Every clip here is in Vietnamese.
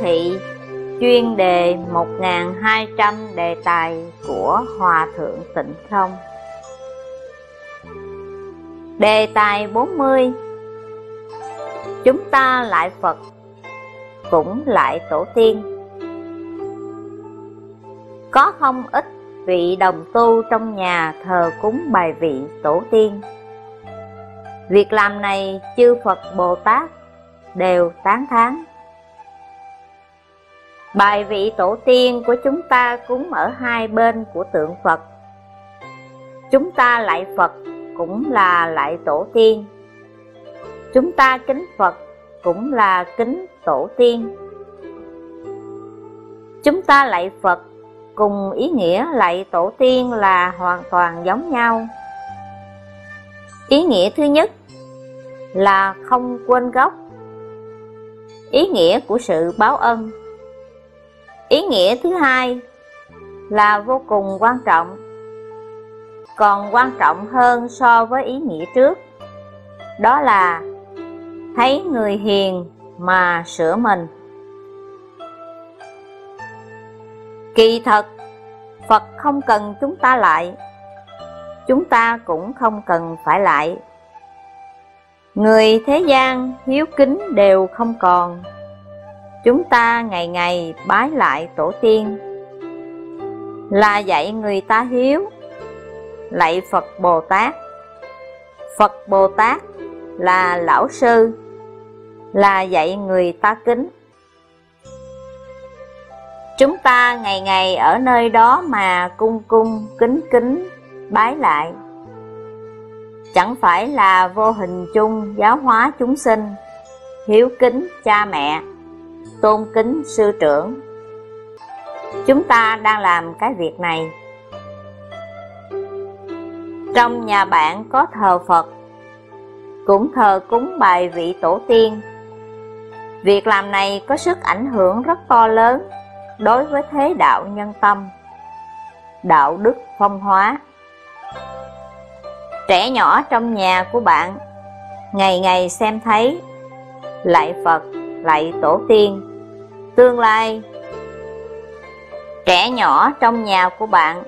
Thị, chuyên đề 1200 đề tài của Hòa Thượng Tịnh Không Đề tài 40 Chúng ta lại Phật, Cũng lại Tổ tiên. Có không ít vị đồng tu trong nhà thờ cúng bài vị Tổ tiên. Việc làm này chư Phật Bồ Tát đều tán thán. Bài vị tổ tiên của chúng ta cúng ở hai bên của tượng Phật. Chúng ta lại Phật cũng là lại tổ tiên. Chúng ta kính Phật cũng là kính tổ tiên. Chúng ta lại Phật cùng ý nghĩa lại tổ tiên là hoàn toàn giống nhau. Ý nghĩa thứ nhất là không quên gốc. Ý nghĩa của sự báo ân. Ý nghĩa thứ hai là vô cùng quan trọng Còn quan trọng hơn so với ý nghĩa trước. Đó là thấy người hiền mà sửa mình. Kỳ thật, Phật không cần chúng ta lại Chúng ta cũng không cần phải lại. Người thế gian hiếu kính đều không còn. Chúng ta ngày ngày bái lại tổ tiên. Là dạy người ta hiếu, Lạy Phật Bồ Tát. Phật Bồ Tát là lão sư, Là dạy người ta kính. Chúng ta ngày ngày ở nơi đó mà cung cung kính kính bái lại. Chẳng phải là vô hình chung giáo hóa chúng sinh, Hiếu kính cha mẹ tôn kính sư trưởng. Chúng ta đang làm cái việc này. Trong nhà bạn có thờ Phật Cũng thờ cúng bài vị tổ tiên. Việc làm này có sức ảnh hưởng rất to lớn Đối với thế đạo nhân tâm Đạo đức phong hóa. Trẻ nhỏ trong nhà của bạn Ngày ngày xem thấy Lại Phật, lại tổ tiên tương lai. Trẻ nhỏ trong nhà của bạn,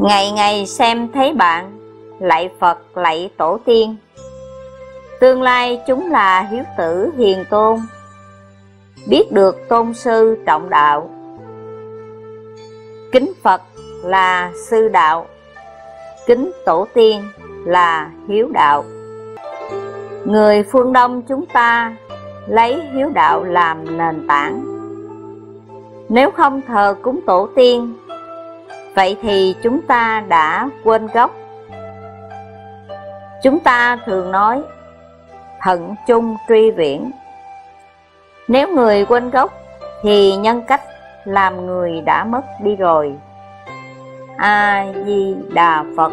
Ngày ngày xem thấy bạn, Lạy Phật, lạy Tổ tiên. Tương lai chúng là hiếu tử hiền tôn, Biết được tôn sư trọng đạo. Kính Phật là sư đạo, Kính Tổ tiên là hiếu đạo. Người phương Đông chúng ta lấy hiếu đạo làm nền tảng. Nếu không thờ cúng tổ tiên, vậy thì chúng ta đã quên gốc. Chúng ta thường nói, thận chung truy viễn. Nếu người quên gốc, thì nhân cách làm người đã mất đi rồi. A-di-đà Phật